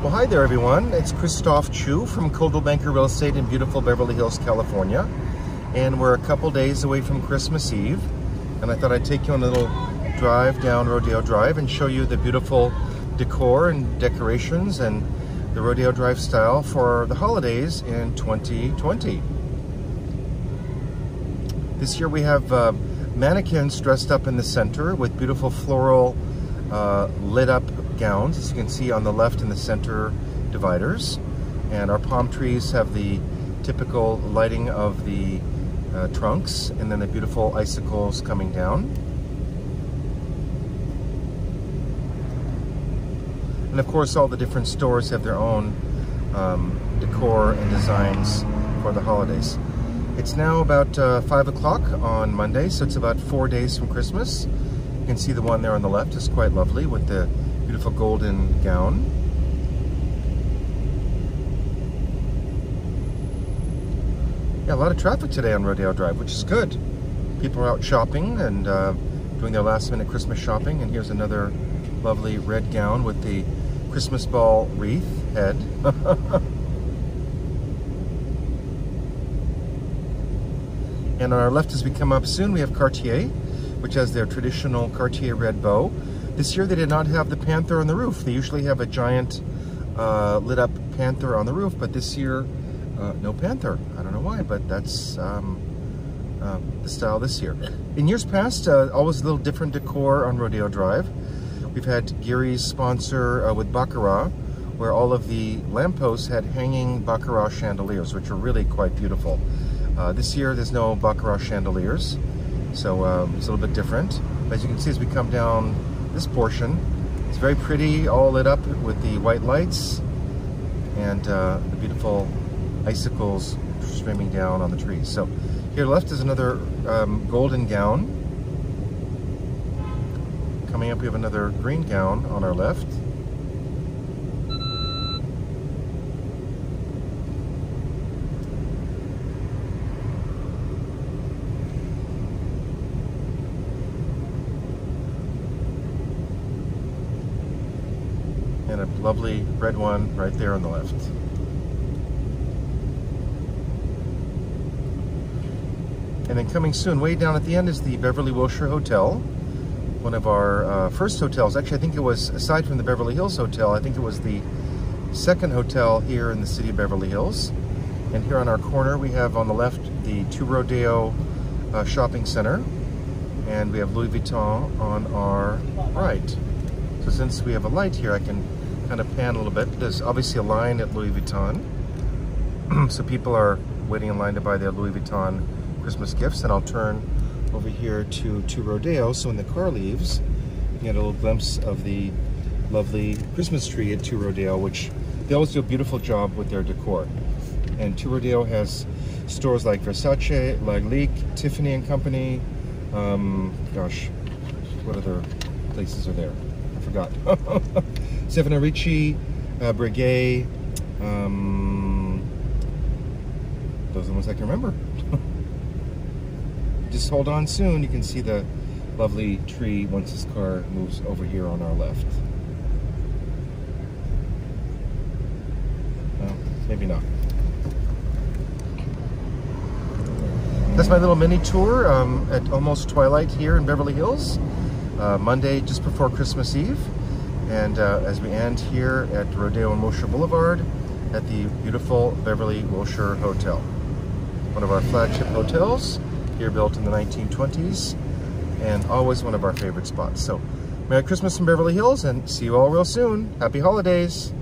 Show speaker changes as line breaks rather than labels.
Well, hi there, everyone. It's Christophe Choo from Coldwell Banker Real Estate in beautiful Beverly Hills, California. And we're a couple days away from Christmas Eve. And I thought I'd take you on a little drive down Rodeo Drive and show you the beautiful decor and decorations and the Rodeo Drive style for the holidays in 2020. This year we have uh, mannequins dressed up in the center with beautiful floral uh, lit up gowns, as you can see on the left and the center dividers. And our palm trees have the typical lighting of the uh, trunks and then the beautiful icicles coming down. And of course all the different stores have their own um, decor and designs for the holidays. It's now about uh, 5 o'clock on Monday, so it's about four days from Christmas. You can see the one there on the left is quite lovely with the beautiful golden gown. Yeah, a lot of traffic today on Rodeo Drive, which is good. People are out shopping and uh, doing their last minute Christmas shopping. And here's another lovely red gown with the Christmas ball wreath head. And on our left as we come up soon, we have Cartier, which has their traditional Cartier red bow. This year they did not have the panther on the roof. They usually have a giant uh, lit up panther on the roof, but this year, uh, no panther. I don't know why, but that's um, uh, the style this year. In years past, uh, always a little different decor on Rodeo Drive. We've had Gary's sponsor uh, with Baccarat, where all of the lampposts had hanging Baccarat chandeliers, which are really quite beautiful. Uh, this year there's no Baccarat chandeliers, so um, it's a little bit different. As you can see as we come down this portion, it's very pretty, all lit up with the white lights and uh, the beautiful icicles streaming down on the trees. So here left is another um, golden gown. Coming up we have another green gown on our left. And a lovely red one right there on the left. And then coming soon, way down at the end is the Beverly Wilshire Hotel, one of our uh, first hotels. Actually, I think it was, aside from the Beverly Hills Hotel, I think it was the second hotel here in the city of Beverly Hills. And here on our corner, we have on the left the Two Rodeo uh, Shopping Center, and we have Louis Vuitton on our right. So since we have a light here, I can kind of pan a little bit. There's obviously a line at Louis Vuitton. so people are waiting in line to buy their Louis Vuitton Christmas gifts. And I'll turn over here to, to Rodeo. So when the car leaves, you get a little glimpse of the lovely Christmas tree at Two Rodeo, which they always do a beautiful job with their decor. And Two Rodeo has stores like Versace, Lalique, Tiffany and Company. Um, gosh, what other places are there? Forgot. Stefano Ricci, uh, Breguet, um, those are the ones I can remember. Just hold on soon, you can see the lovely tree once this car moves over here on our left. Well, maybe not. That's my little mini tour um, at almost twilight here in Beverly Hills. Uh, Monday just before Christmas Eve. And uh, as we end here at Rodeo and Wilshire Boulevard at the beautiful Beverly Wilshire Hotel. One of our flagship hotels, here built in the 1920s, and always one of our favorite spots. So, Merry Christmas in Beverly Hills, and see you all real soon. Happy holidays!